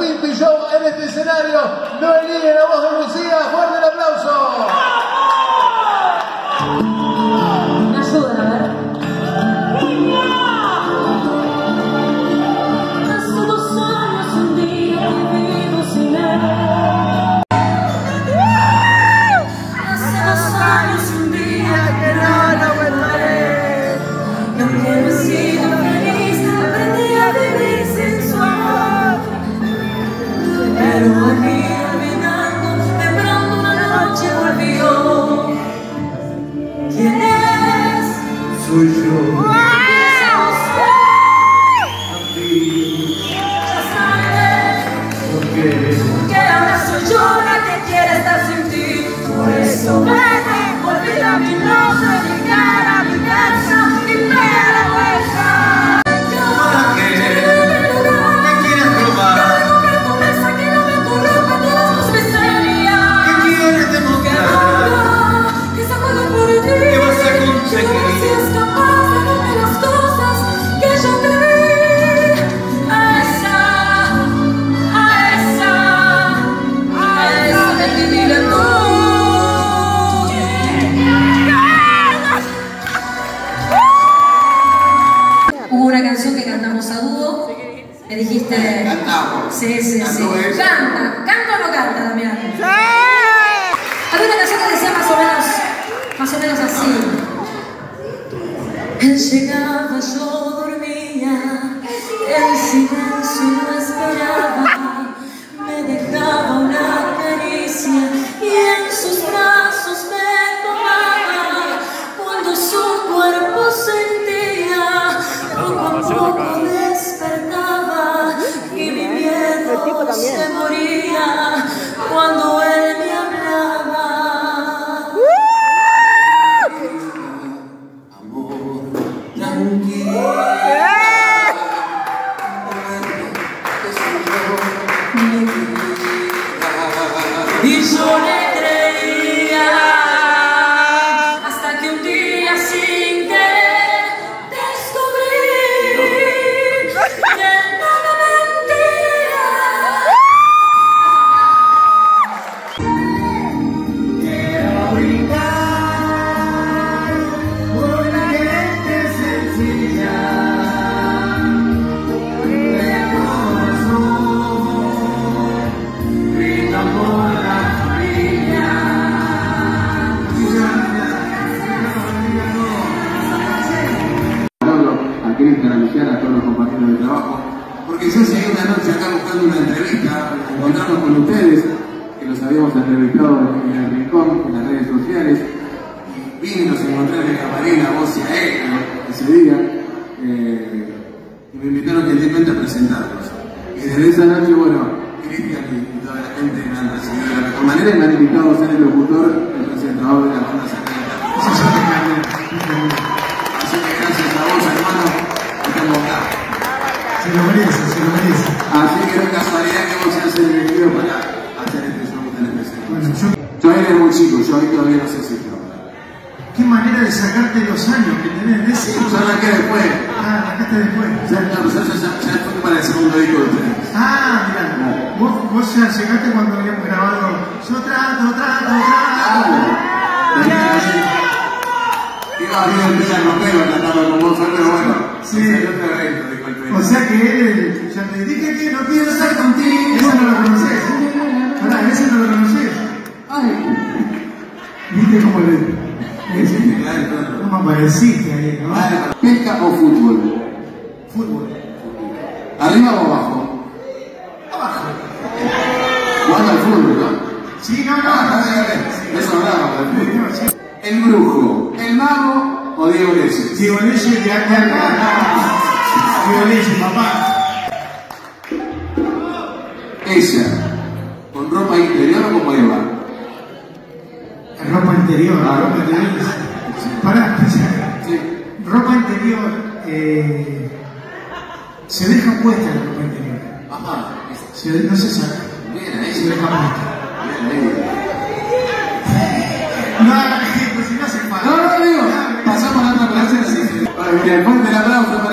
Pimpi Show en este escenario. No olviden la voz de Lucía, fuerte el aplauso. Menos así. Él A Cristian, a todos los compañeros de trabajo, porque yo llegué una noche acá buscando una entrevista, encontrarnos con ustedes, que los habíamos entrevistado en el rincón, en las redes sociales, y vine y los encontré en el camarín, a vos y a él, ese día, eh, y me invitaron gentilmente a presentarlos. Y desde esa noche, bueno, Cristian y, toda la gente me han recibido la manera y me han invitado a ser el locutor, el presentador de la banda secreta. Así que gracias a vos, hermano, Se lo merece, se lo merece. Así que no es casualidad que vos seas el elegido para hacer este show. Bueno, yo, Yo era muy chico, yo ahí todavía no sé si qué manera de sacarte los años que tenés de ese. Arranqué después. Ah, acá después. Ya, ya, ya, ya, ya fue para el segundo disco de ustedes. Ah, mira, vos, vos ya llegaste cuando habíamos grabado Yo trato, trato, trato. Iba a ir el día rockero cantando con vos, pero bueno. Sí. Periodista. O sea que él, ya te dije que no quiero estar contigo. Ese no lo conocés. Pará, ese no lo conocés. ¿Viste cómo le, claro. ¿Cómo apareciste ahí, no? Ah, ¿Pesca o fútbol? Fútbol. ¿Arriba o abajo? Abajo. Jugando al fútbol, ¿no? Sí, no, no. Ah. Eso no, sí. ¿El brujo, el mago o Diego Leyes? Diego Leyes de acá, acá. Diego Leyes, papá. Ella, ¿con ropa interior o como Eva? Ropa interior, ropa interior. Pará, pensá. Sí. Ropa interior, eh, se deja puesta la ropa interior. Ajá. Se- no se saca. Bien ahí. Se deja puesta. Bien ahí. Que después del